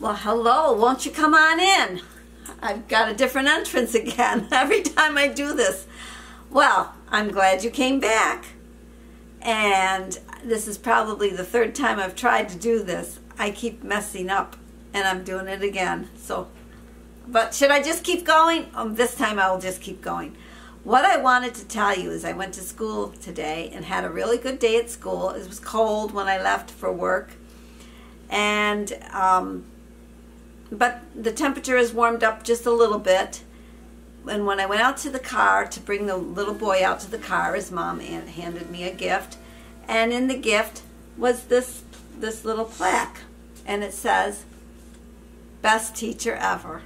Well, hello. Won't you come on in? I've got a different entrance again every time I do this. Well, I'm glad you came back. And this is probably the third time I've tried to do this. I keep messing up and I'm doing it again. So, but should I just keep going? Um, this time I will just keep going. What I wanted to tell you is I went to school today and had a really good day at school. It was cold when I left for work. And um, but the temperature has warmed up just a little bit. And when I went out to the car to bring the little boy out to the car, his mom handed me a gift, and in the gift was this this little plaque, and it says, "Best teacher ever."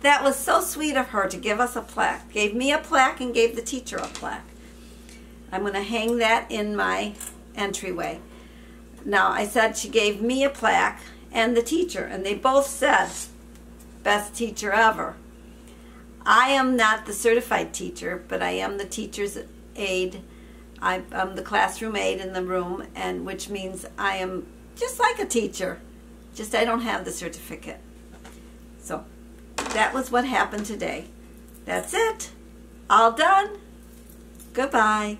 That was so sweet of her to give us a plaque. Gave me a plaque and gave the teacher a plaque. I'm going to hang that in my entryway. Now, I said she gave me a plaque and the teacher, and they both said, best teacher ever. I am not the certified teacher, but I am the teacher's aide. I, am the classroom aide in the room, and which means I am just like a teacher, just I don't have the certificate. So that was what happened today. That's it. All done. Goodbye.